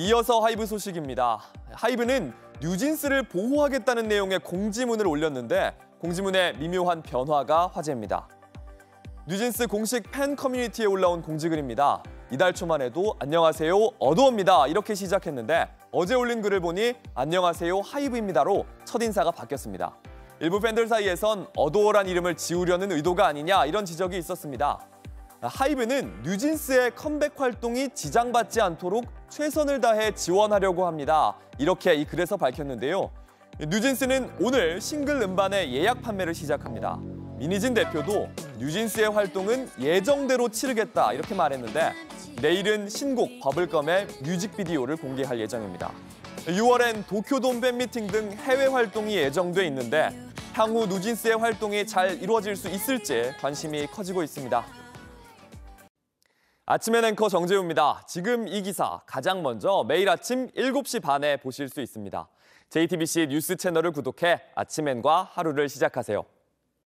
이어서 하이브 소식입니다. 하이브는 뉴진스를 보호하겠다는 내용의 공지문을 올렸는데 공지문에 미묘한 변화가 화제입니다. 뉴진스 공식 팬 커뮤니티에 올라온 공지글입니다. 이달 초만 해도 안녕하세요 어도어입니다 이렇게 시작했는데 어제 올린 글을 보니 안녕하세요 하이브입니다로 첫인사가 바뀌었습니다. 일부 팬들 사이에선 어도어란 이름을 지우려는 의도가 아니냐 이런 지적이 있었습니다. 하이브는 뉴진스의 컴백 활동이 지장받지 않도록 최선을 다해 지원하려고 합니다. 이렇게 이 글에서 밝혔는데요. 뉴진스는 오늘 싱글 음반의 예약 판매를 시작합니다. 미니진 대표도 뉴진스의 활동은 예정대로 치르겠다 이렇게 말했는데 내일은 신곡 버블검의 뮤직비디오를 공개할 예정입니다. 6월엔 도쿄돔 팬미팅 등 해외 활동이 예정돼 있는데 향후 뉴진스의 활동이 잘 이루어질 수 있을지 관심이 커지고 있습니다. 아침의 앵커 정재우입니다. 지금 이 기사 가장 먼저 매일 아침 7시 반에 보실 수 있습니다. JTBC 뉴스 채널을 구독해 아침엔과 하루를 시작하세요.